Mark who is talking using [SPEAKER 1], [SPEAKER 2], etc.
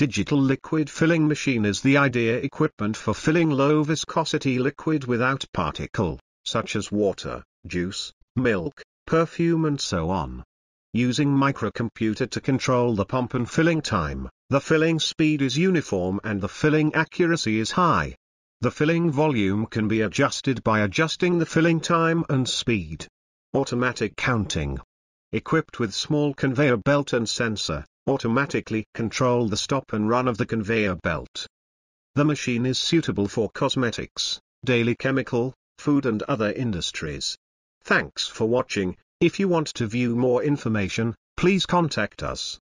[SPEAKER 1] Digital liquid filling machine is the idea equipment for filling low viscosity liquid without particle, such as water, juice, milk, perfume and so on. Using microcomputer to control the pump and filling time, the filling speed is uniform and the filling accuracy is high. The filling volume can be adjusted by adjusting the filling time and speed. Automatic counting. Equipped with small conveyor belt and sensor, automatically control the stop and run of the conveyor belt. The machine is suitable for cosmetics, daily chemical, food and other industries. Thanks for watching, if you want to view more information, please contact us.